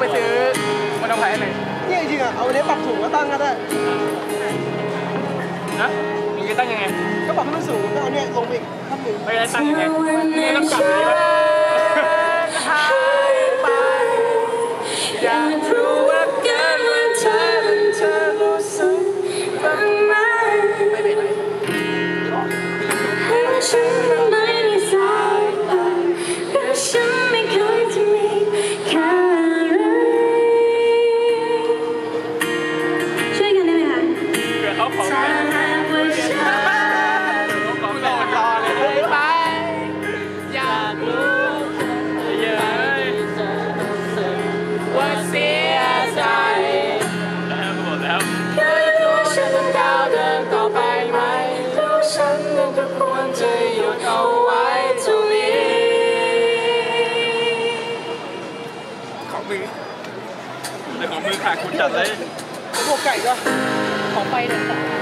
ไปซื้อมันเอาขายอะไรนี่จริงอะเอาเนี้ยปรับสูงก็ตั้งก็ได้นะมึงจะตั้งยังไง ก็ปรับให้มันสูงก็เอาเนี้ยลงไปอีกขั้นหนึ่งไปตั้งยังไงไม่ต้องกลับเลย จัดเลยพวกไก่ก็ของไปเลยนต่อ